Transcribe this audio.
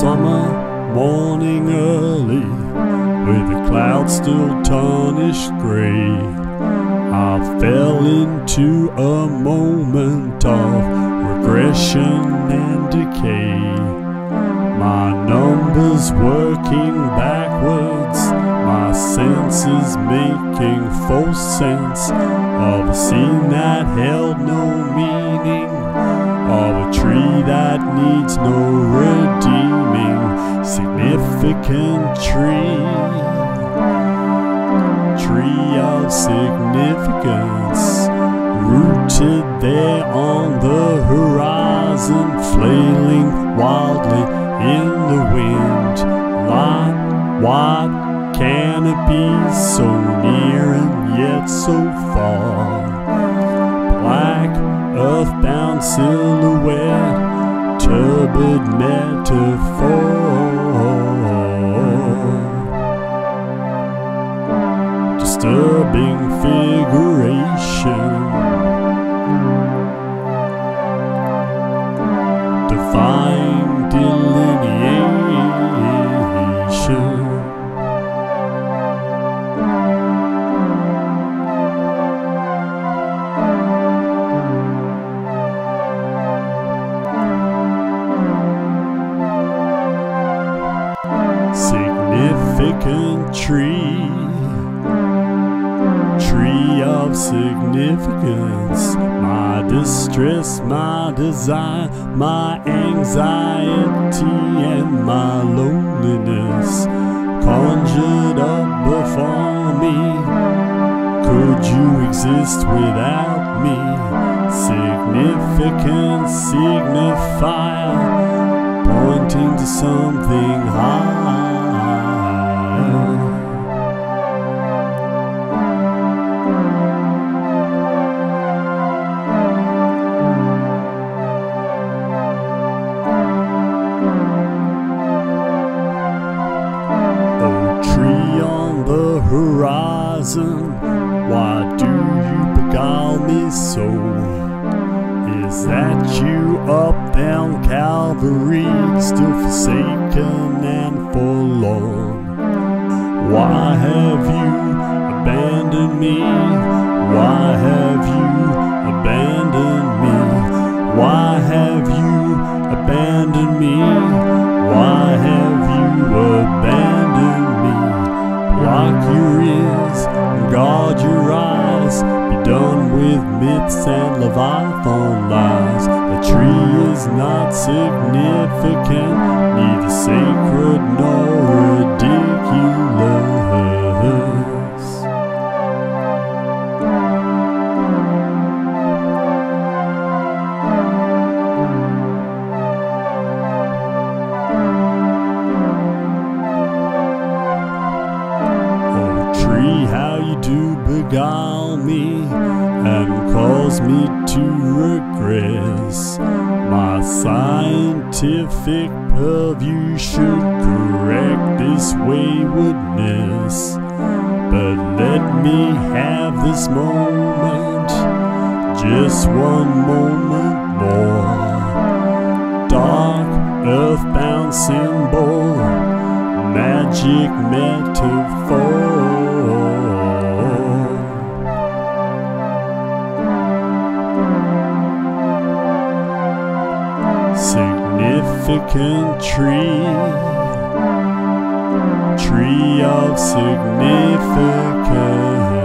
summer morning early, with the clouds still tarnished grey. I fell into a moment of regression and decay. My numbers working backwards, my senses making false sense of a scene that held no meaning, of a tree that needs no redeeming, significant tree. Tree of significance, rooted there on the horizon, flailing wildly in the wind. Light, white canopies, so near and yet so far. Black, earthbound silhouette, turbid metaphor. Disturbing figuration. Defying delineation. Significant tree. Of significance. My distress, my desire, my anxiety, and my loneliness conjured up before me. Could you exist without me? Significant signifier, pointing to something higher. Horizon, why do you beguile me so? Is that you up down Calvary, still forsaken and forlorn? Why have you abandoned me? Lock your ears and guard your eyes. Be done with myths and Leviathan lies. The tree is not significant, neither sacred nor beguile me and cause me to regress. My scientific purview should correct this waywardness. But let me have this moment, just one moment more. Dark, earthbound symbol magic metaphor. tree, tree of significance.